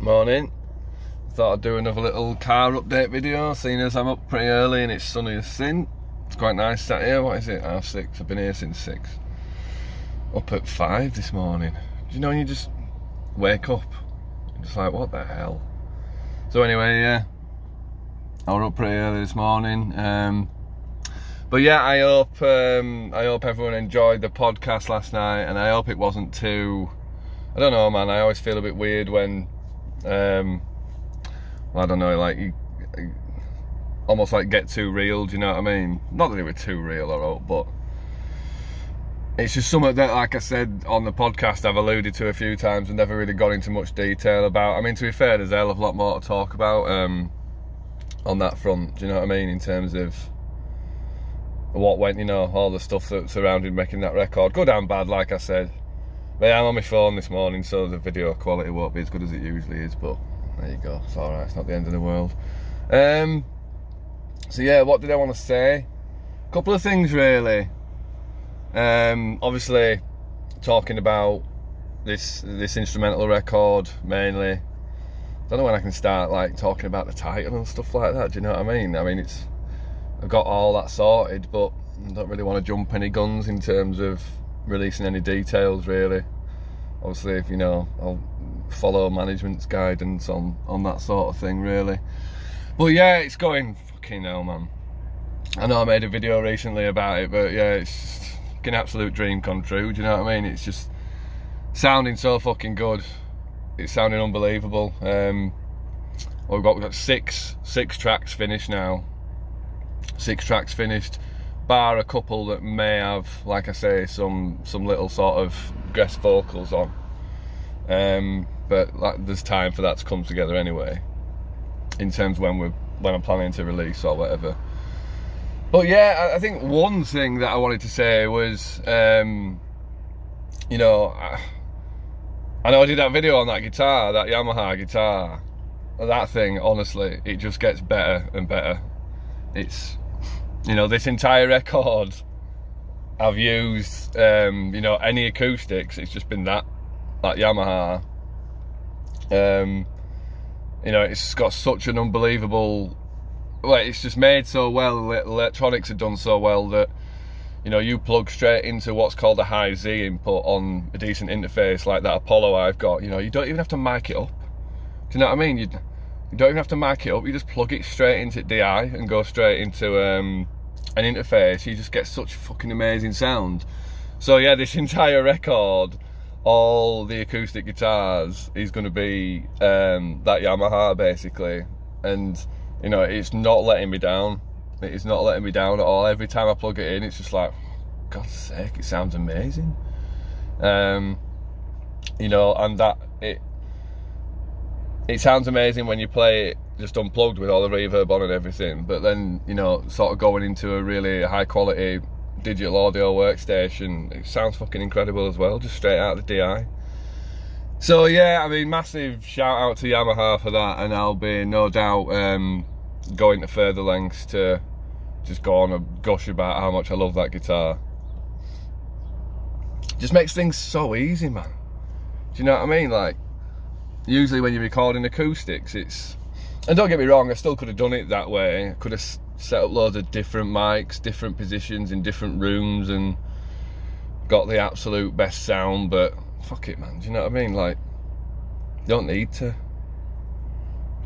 Morning. Thought I'd do another little car update video, seeing as I'm up pretty early and it's sunny as sin. It's quite nice sat here. What is it? Half six. I've been here since six. Up at five this morning. Do you know you just wake up? You're just like, what the hell? So anyway, yeah. I was up pretty early this morning. Um, but yeah, I hope um, I hope everyone enjoyed the podcast last night, and I hope it wasn't too. I don't know, man. I always feel a bit weird when, um, I don't know, like you, almost like get too real. Do you know what I mean? Not that it was too real, or all, but it's just something that, like I said on the podcast, I've alluded to a few times and never really got into much detail about. I mean, to be fair, there's a hell of a lot more to talk about um, on that front. Do you know what I mean? In terms of what went, you know, all the stuff that surrounded making that record, good and bad, like I said. But I'm on my phone this morning, so the video quality won't be as good as it usually is, but there you go. It's alright, it's not the end of the world. Um, so yeah, what did I want to say? A couple of things really. Um, obviously, talking about this this instrumental record mainly. I don't know when I can start like talking about the title and stuff like that. Do you know what I mean? I mean, it's I've got all that sorted, but I don't really want to jump any guns in terms of releasing any details really. Obviously, if you know, I'll follow management's guidance on on that sort of thing really. But yeah, it's going fucking hell, man. I know I made a video recently about it, but yeah, it's an absolute dream come true. Do you know what I mean? It's just sounding so fucking good. It's sounding unbelievable. Um, we've got we've got six six tracks finished now. Six tracks finished, bar a couple that may have, like I say, some some little sort of guest vocals on. Um, but like, there's time for that to come together anyway. In terms when we're when I'm planning to release or whatever. But yeah, I think one thing that I wanted to say was, um, you know, I, I know I did that video on that guitar, that Yamaha guitar. That thing, honestly, it just gets better and better. It's, you know, this entire record, I've used, um, you know, any acoustics. It's just been that, that Yamaha. Um, you know, it's got such an unbelievable well, it's just made so well. Electronics are done so well that you know you plug straight into what's called a high Z input on a decent interface like that Apollo I've got. You know, you don't even have to mic it up. Do you know what I mean? You, you don't even have to mic it up. You just plug it straight into DI and go straight into um, an interface. You just get such fucking amazing sound. So yeah, this entire record, all the acoustic guitars is going to be um, that Yamaha basically, and you know, it's not letting me down. It is not letting me down at all. Every time I plug it in, it's just like, God's sake, it sounds amazing. Um, you know, and that it it sounds amazing when you play it just unplugged with all the reverb on and everything. But then, you know, sort of going into a really high quality digital audio workstation, it sounds fucking incredible as well, just straight out of the DI. So yeah, I mean, massive shout out to Yamaha for that, and I'll be no doubt um, going to further lengths to just go on and gush about how much I love that guitar. Just makes things so easy, man. Do you know what I mean? Like, usually when you're recording acoustics, it's and don't get me wrong, I still could have done it that way. I could have set up loads of different mics, different positions in different rooms, and got the absolute best sound, but fuck it, man. Do you know what I mean? Like, don't need to. You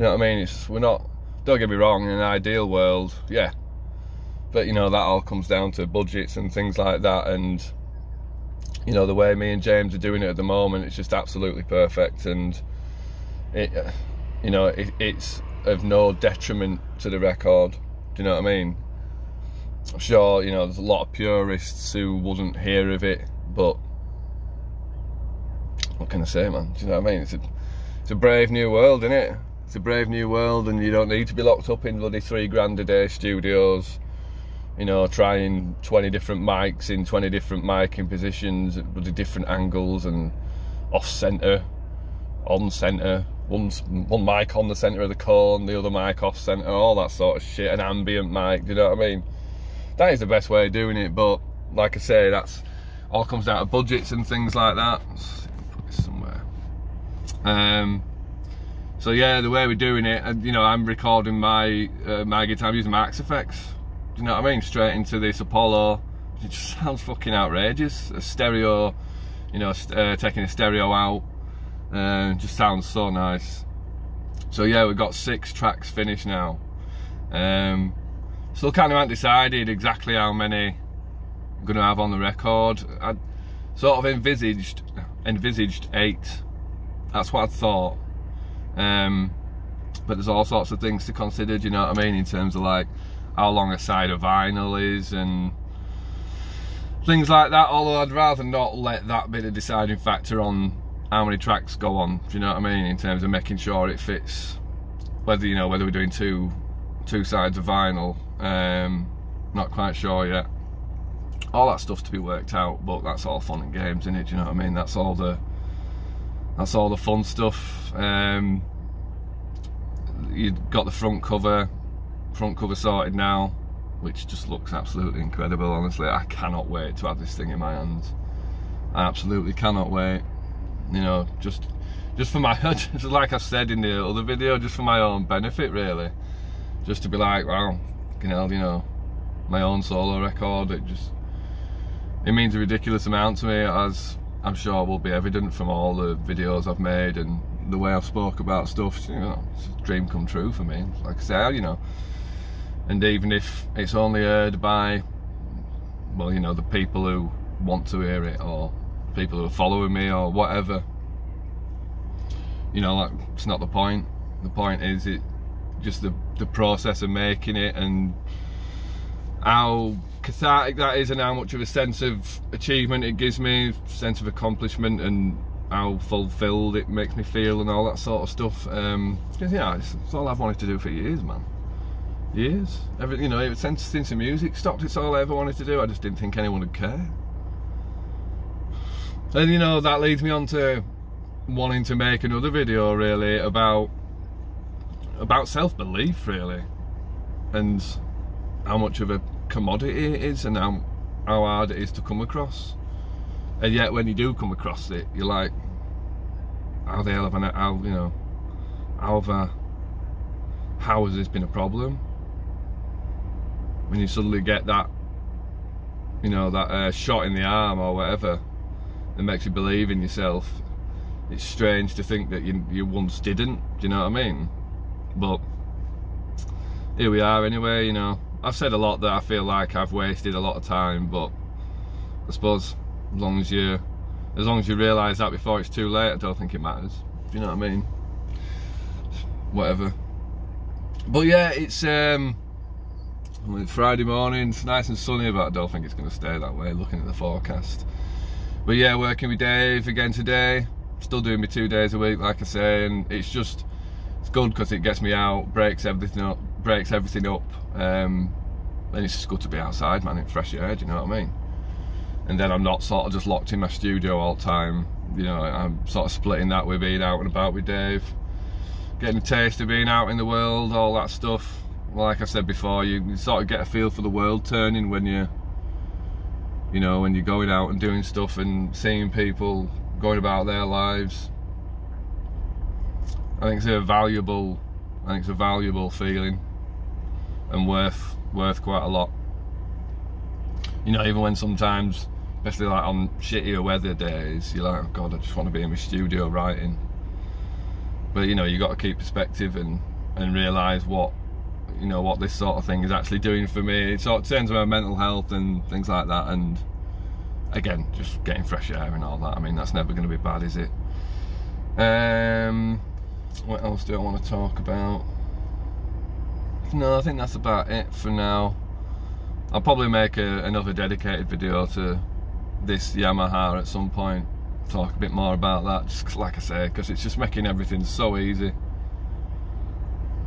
know what I mean? It's we're not. Don't get me wrong. In an ideal world, yeah, but you know that all comes down to budgets and things like that. And you know the way me and James are doing it at the moment, it's just absolutely perfect. And it, uh, you know, it, it's of no detriment to the record. Do you know what I mean? Sure you know there's a lot of purists who wouldn't hear of it, but what can I say, man? Do you know what I mean? It's a, it's a brave new world, isn't it? It's a brave new world, and you don't need to be locked up in bloody three grand a day studios. You know, trying 20 different mics in 20 different miking positions, with different angles and off centre, on centre, one, one mic on the centre of the cone, the other mic off centre, all that sort of shit, an ambient mic, do you know what I mean? That is the best way of doing it, but like I say, that's all comes down to budgets and things like that somewhere. Um, so yeah, the way we're doing it, and you know, I'm recording my uh, my guitar I'm using Max Effects. Do you know what I mean? Straight into this Apollo. It just sounds fucking outrageous. A stereo, you know, uh, taking a stereo out, uh, just sounds so nice. So yeah, we've got six tracks finished now. Um, still kind of haven't decided exactly how many I'm going to have on the record. I sort of envisaged envisaged eight. That's what I thought. Um, but there's all sorts of things to consider, do you know what I mean? In terms of like how long a side of vinyl is and things like that. Although I'd rather not let that be the deciding factor on how many tracks go on, do you know what I mean? In terms of making sure it fits, whether, you know, whether we're doing two, two sides of vinyl. Um, not quite sure yet. All that stuff to be worked out, but that's all fun and games, isn't it? Do you know what I mean? That's all the that's all the fun stuff. Um, you've got the front cover, front cover sorted now, which just looks absolutely incredible. Honestly, I cannot wait to have this thing in my hands. I absolutely cannot wait. You know, just just for my, just like I said in the other video, just for my own benefit, really. Just to be like, wow, you know, you know, my own solo record. It just it means a ridiculous amount to me as I'm sure will be evident from all the videos I've made and the way I've spoke about stuff, you know, it's a dream come true for me. Like I say, you know, and even if it's only heard by, well, you know, the people who want to hear it or people who are following me or whatever, you know, like it's not the point. The point is it just the the process of making it and how cathartic that is and how much of a sense of achievement it gives me, sense of accomplishment and how fulfilled it makes me feel and all that sort of stuff. Um, cause yeah, it's, it's, all I've wanted to do for years, man. Years. Every, you know, since, since the music stopped, it's all I ever wanted to do. I just didn't think anyone would care. And you know, that leads me on to wanting to make another video really about about self-belief really and how much of a commodity it is and how, how hard it is to come across. And yet when you do come across it, you're like, how the hell have I, how, you know, how have I, how has this been a problem? When you suddenly get that, you know, that uh, shot in the arm or whatever that makes you believe in yourself, it's strange to think that you, you once didn't, do you know what I mean? But here we are anyway, you know. I've said a lot that I feel like I've wasted a lot of time, but I suppose as long as you as long as you realise that before it's too late, I don't think it matters. Do you know what I mean? Whatever. But yeah, it's um Friday morning, it's nice and sunny, but I don't think it's gonna stay that way looking at the forecast. But yeah, working with Dave again today. Still doing me two days a week, like I say, and it's just it's good because it gets me out, breaks everything up, breaks everything up. Um, and it's just good to be outside, man, in fresh air, do you know what I mean? And then I'm not sort of just locked in my studio all the time. You know, I'm sort of splitting that with being out and about with Dave. Getting a taste of being out in the world, all that stuff. Like I said before, you, sort of get a feel for the world turning when you, you know, when you're going out and doing stuff and seeing people going about their lives. I think it's a valuable, I think it's a valuable feeling and worth worth quite a lot. You know, even when sometimes, especially like on shittier weather days, you're like, oh God, I just want to be in my studio writing. But you know, you got to keep perspective and and realise what you know what this sort of thing is actually doing for me. It sort of turns my mental health and things like that. And again, just getting fresh air and all that. I mean, that's never going to be bad, is it? Um, what else do I want to talk about? no, I think that's about it for now. I'll probably make a, another dedicated video to this Yamaha at some point. Talk a bit more about that, just like I say, because it's just making everything so easy.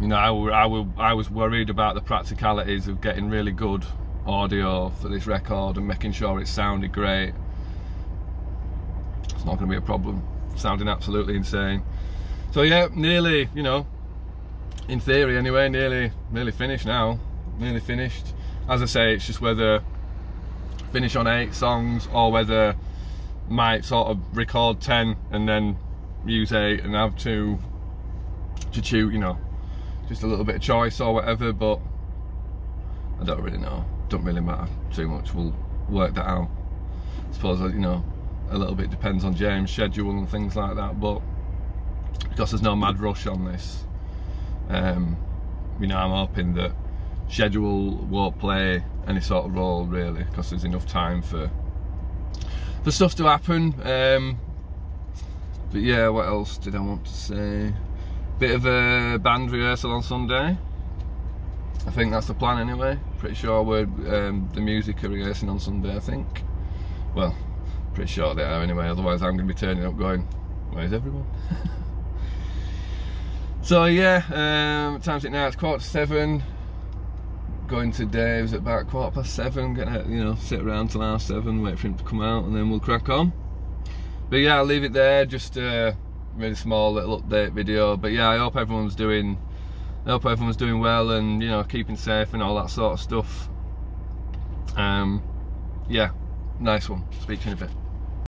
You know, I, I, I was worried about the practicalities of getting really good audio for this record and making sure it sounded great. It's not going to be a problem. Sounding absolutely insane. So yeah, nearly, you know, in theory anyway, nearly nearly finished now. Nearly finished. As I say, it's just whether finish on eight songs or whether might sort of record ten and then use eight and have two to choose, you know, just a little bit of choice or whatever. But I don't really know. Don't really matter too much. We'll work that out. I suppose you know a little bit depends on James' schedule and things like that. But because there's no mad rush on this, um, you know, I'm hoping that schedule won't play any sort of role really because there's enough time for for stuff to happen. Um, but yeah, what else did I want to say? Bit of a band rehearsal on Sunday. I think that's the plan anyway. Pretty sure we're um, the music are rehearsing on Sunday. I think. Well, pretty sure they are anyway. Otherwise, I'm going to be turning up going, "Where's everyone?" so yeah, um, time's it now. It's quarter to seven going to Dave's at about quarter past seven, gonna you know sit around till half seven, wait for him to come out, and then we'll crack on. But yeah, I'll leave it there. Just a really small little update video. But yeah, I hope everyone's doing. I hope everyone's doing well and you know keeping safe and all that sort of stuff. Um, yeah, nice one. Speak to you in a bit.